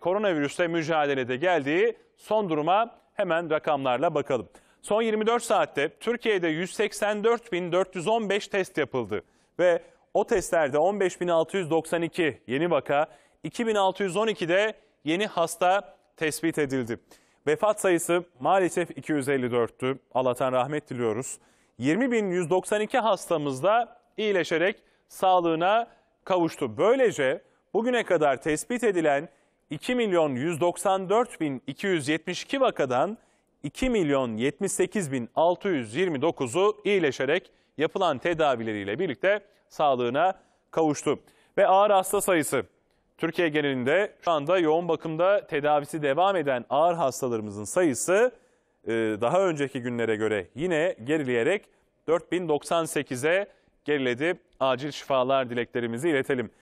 koronavirüsle mücadelede geldiği son duruma hemen rakamlarla bakalım. Son 24 saatte Türkiye'de 184.415 test yapıldı ve o testlerde 15.692 yeni vaka, 2.612'de yeni hasta tespit edildi. Vefat sayısı maalesef 254'tü. Allah'tan rahmet diliyoruz. 20.192 hastamız da iyileşerek sağlığına kavuştu. Böylece bugüne kadar tespit edilen 2 milyon 194 bin 272 vakadan 2 milyon 78 bin 629'u iyileşerek yapılan tedavileriyle birlikte sağlığına kavuştu. Ve ağır hasta sayısı Türkiye genelinde şu anda yoğun bakımda tedavisi devam eden ağır hastalarımızın sayısı e, daha önceki günlere göre yine gerileyerek 4098'e geriledi. Acil şifalar dileklerimizi iletelim.